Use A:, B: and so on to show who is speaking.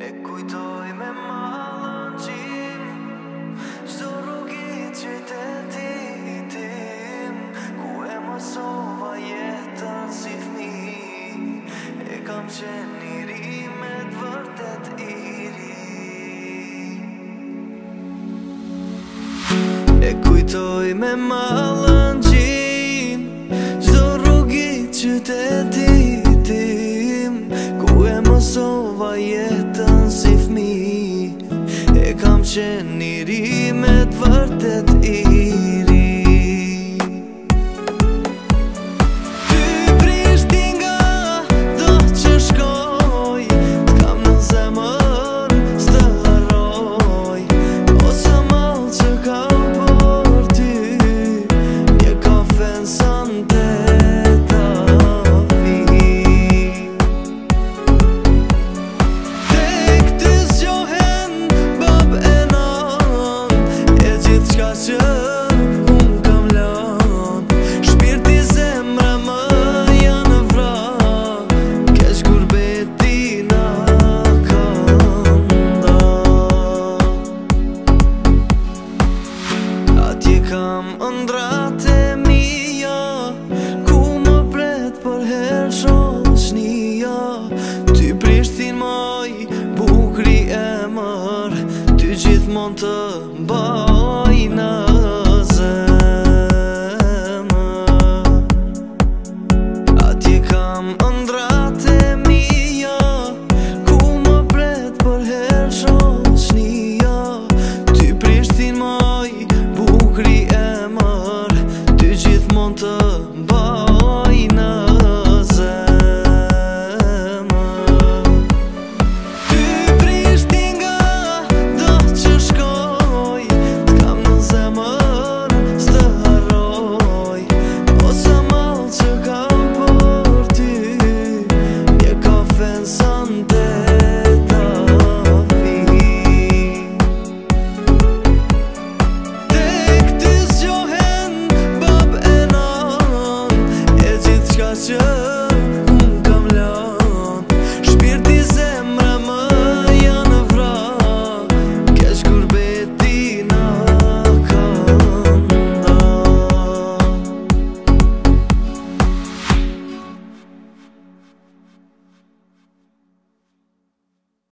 A: E kujtoj me malën qim Shdo rrugit që të ti Ku e jetën si fmi E kam qenë njëri me të vërtet i ri E kujtoj me malën qim që njëri me të vërtet i qëndrate mija jo. Ku më bret për herë shonë jo. Ty prishtin maj, bukri e mër Ty gjithmon të mbajna 수